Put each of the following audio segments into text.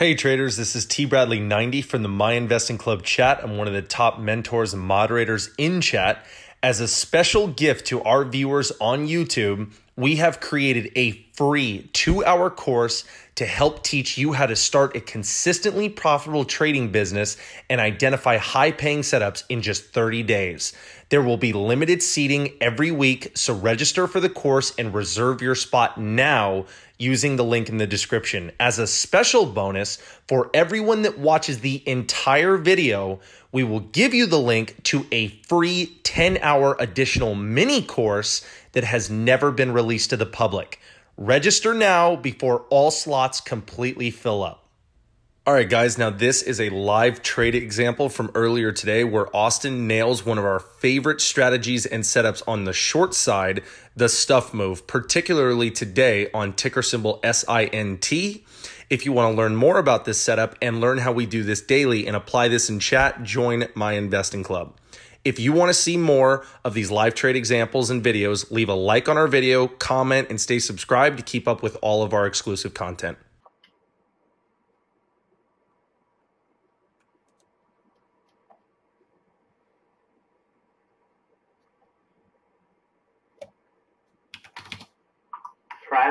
Hey traders, this is T Bradley 90 from the My Investing Club chat. I'm one of the top mentors and moderators in chat. As a special gift to our viewers on YouTube, we have created a free two hour course to help teach you how to start a consistently profitable trading business and identify high paying setups in just 30 days. There will be limited seating every week, so register for the course and reserve your spot now using the link in the description. As a special bonus for everyone that watches the entire video, we will give you the link to a free 10 hour additional mini course that has never been released to the public. Register now before all slots completely fill up. All right, guys, now this is a live trade example from earlier today where Austin nails one of our favorite strategies and setups on the short side, the stuff move, particularly today on ticker symbol SINT. If you want to learn more about this setup and learn how we do this daily and apply this in chat, join my investing club. If you want to see more of these live trade examples and videos, leave a like on our video, comment, and stay subscribed to keep up with all of our exclusive content.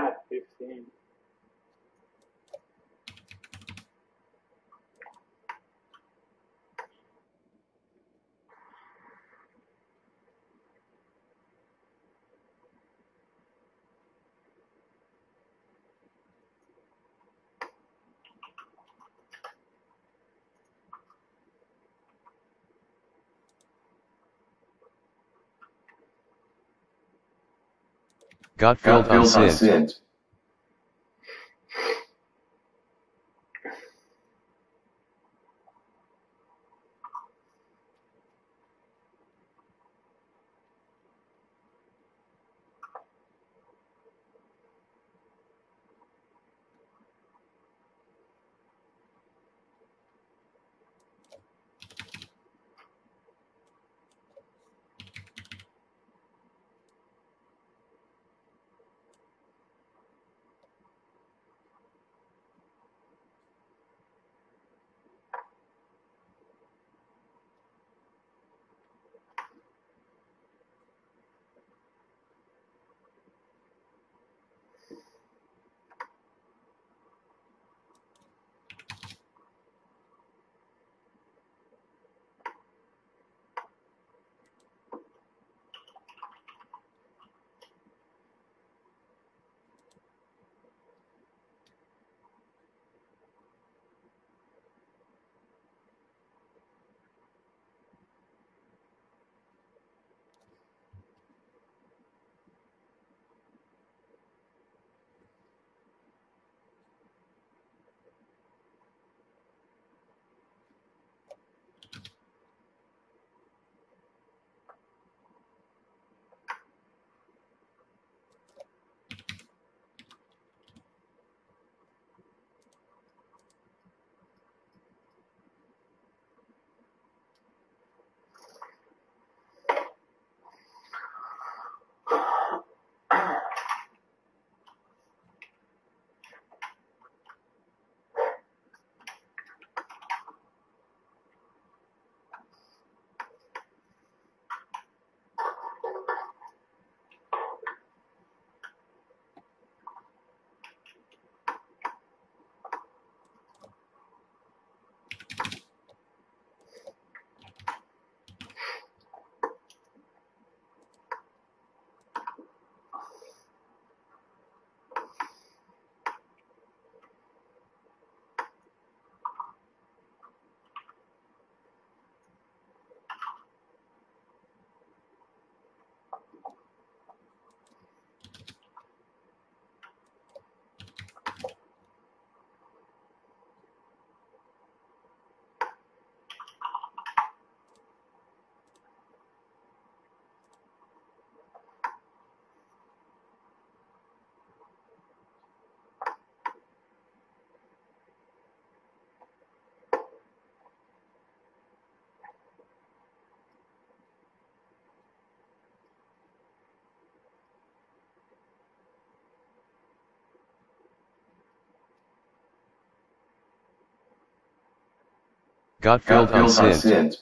At 15. Got filled on Sint. Got filled on Sint.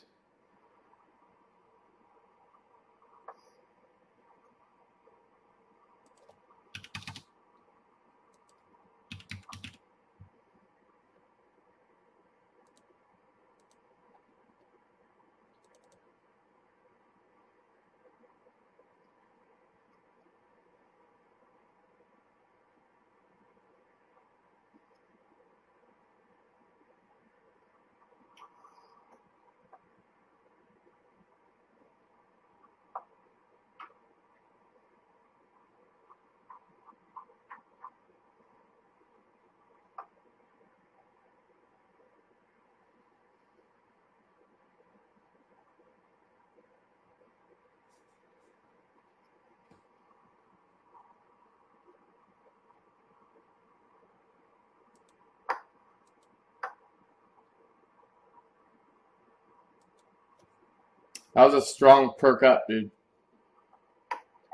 That was a strong perk up, dude.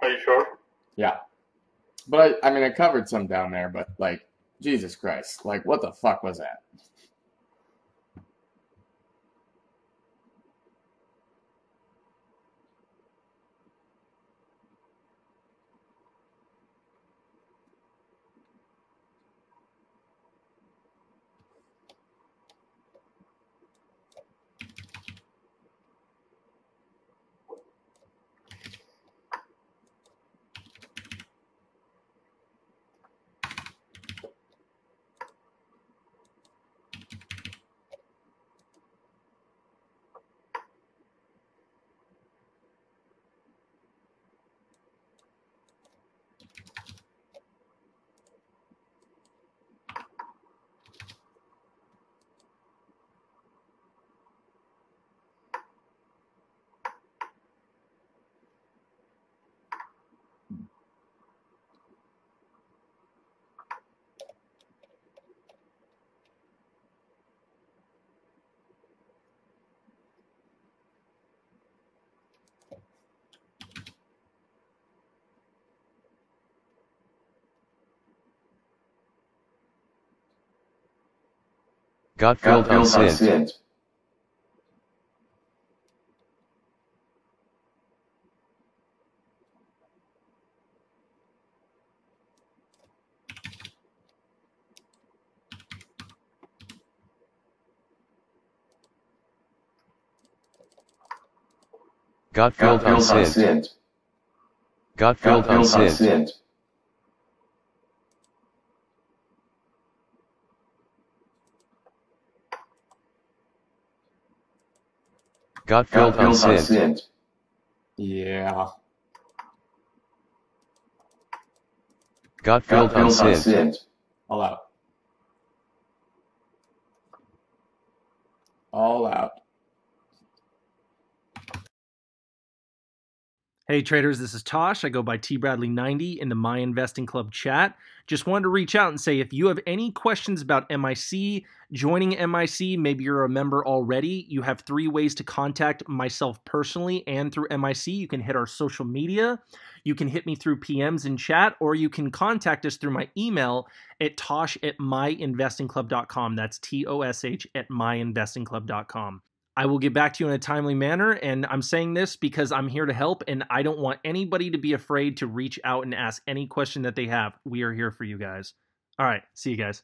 Are you sure? Yeah. But I, I mean, I covered some down there, but like, Jesus Christ. Like, what the fuck was that? Got filled on Sint. Got filled Sint. Got filled on Sint. Got filled on Sint. Yeah. Got filled on Sint. All out. All out. Hey traders, this is Tosh. I go by T Bradley 90 in the My Investing Club chat. Just wanted to reach out and say if you have any questions about MIC, joining MIC, maybe you're a member already, you have three ways to contact myself personally and through MIC. You can hit our social media, you can hit me through PMs in chat, or you can contact us through my email at tosh at myinvestingclub.com. That's T O S H at myinvestingclub.com. I will get back to you in a timely manner. And I'm saying this because I'm here to help and I don't want anybody to be afraid to reach out and ask any question that they have. We are here for you guys. All right. See you guys.